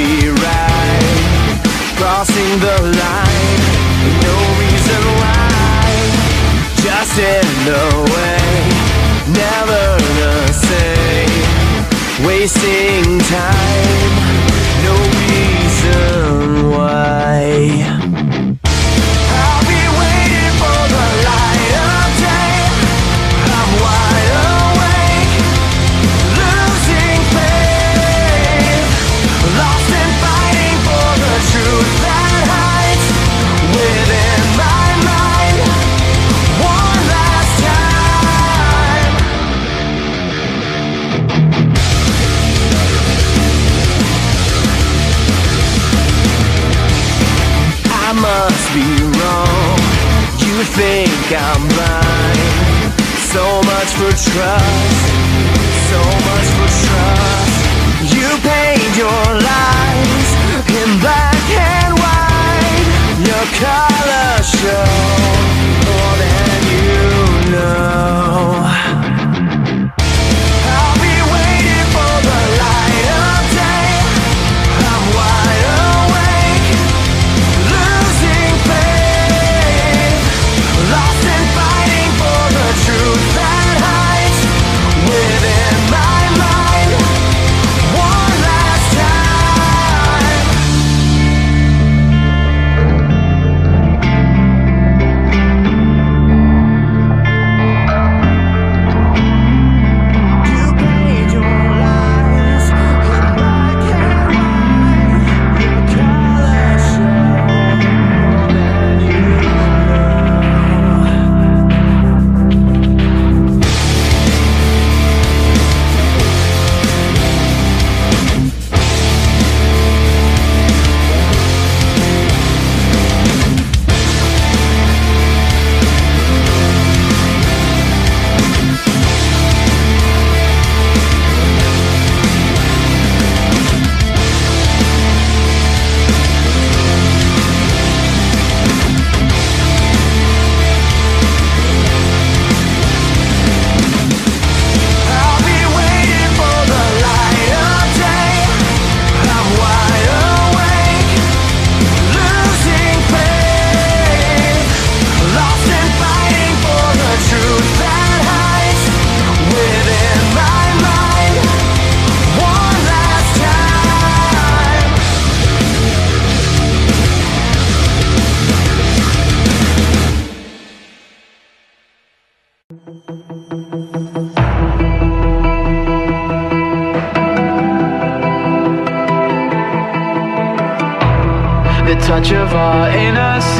be trust.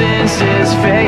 Innocence is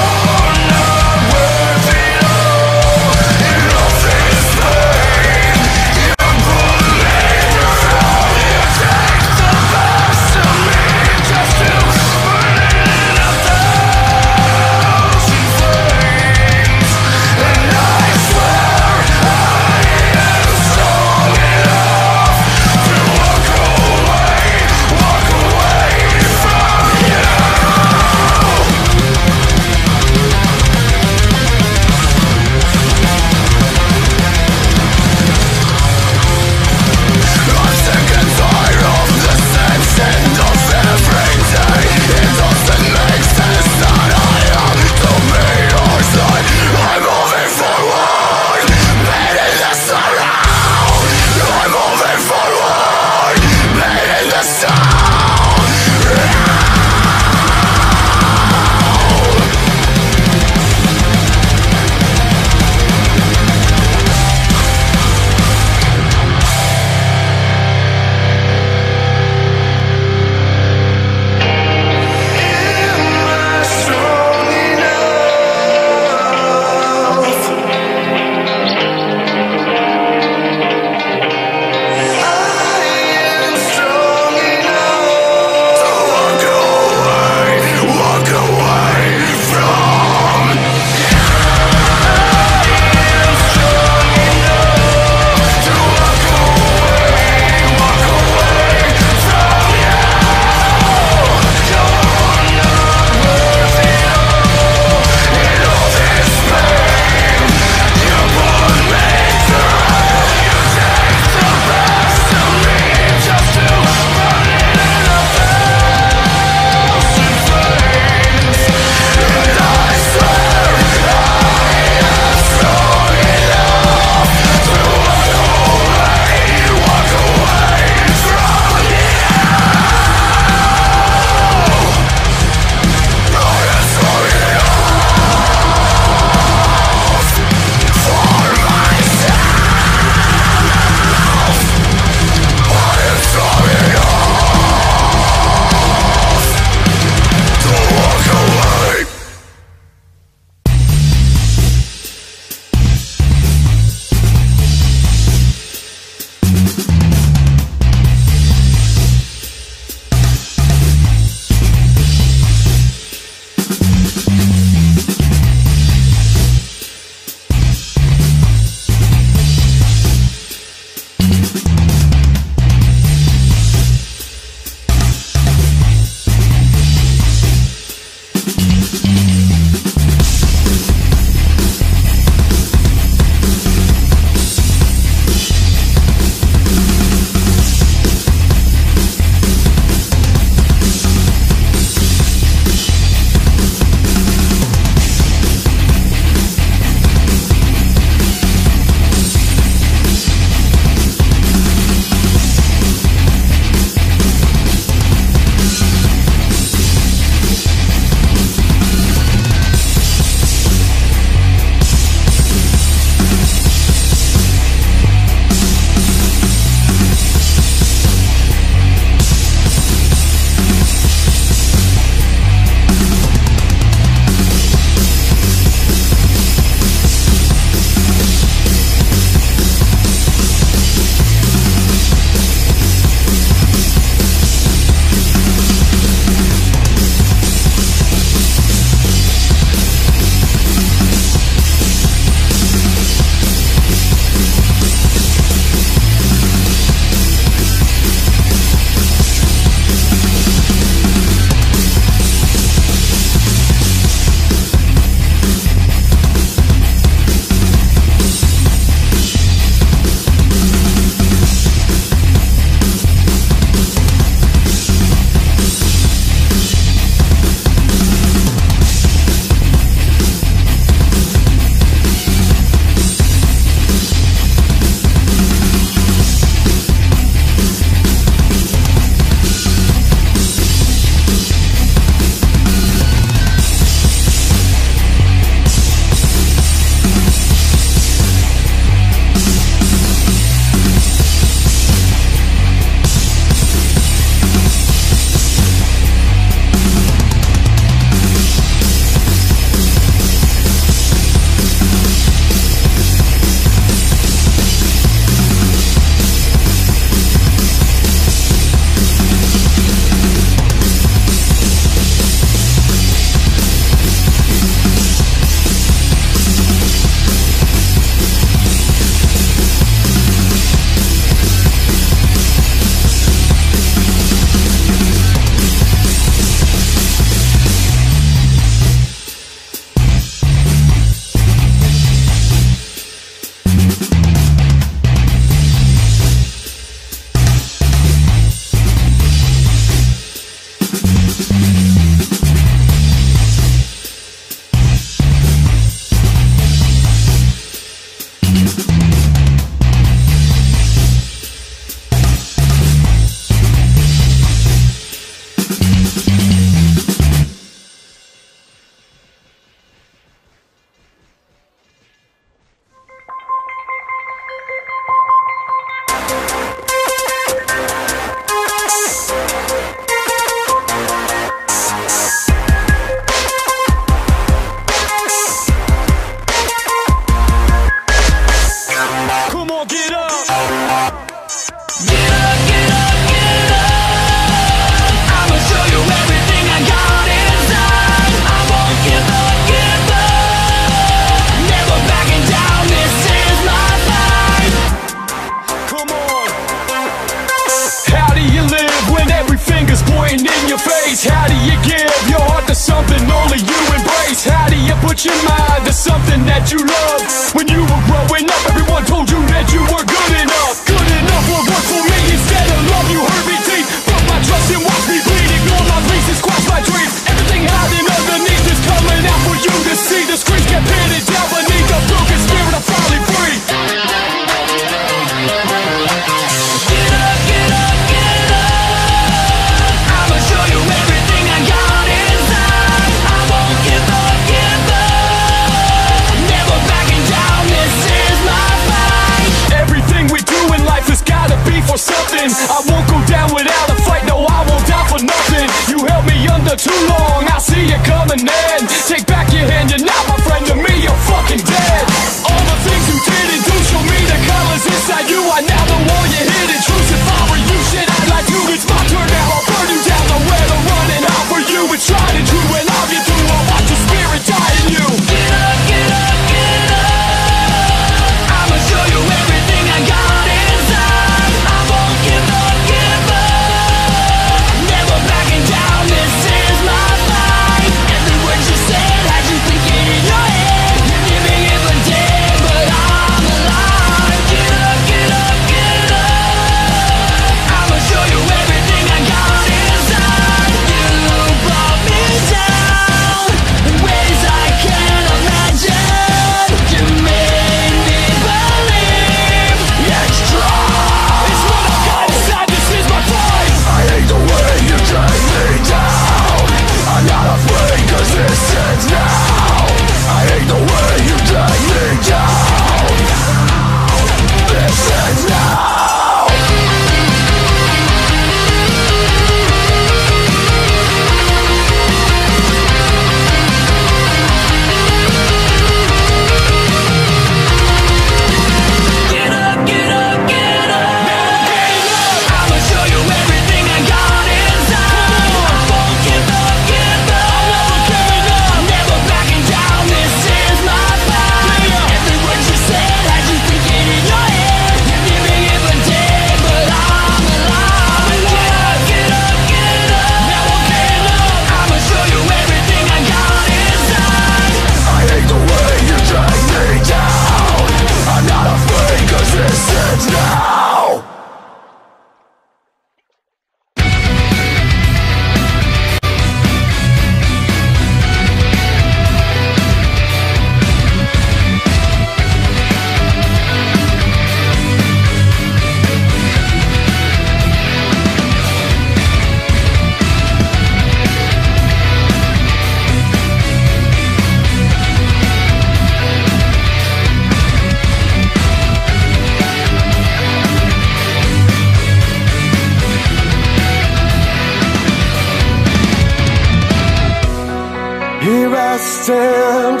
stand.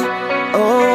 On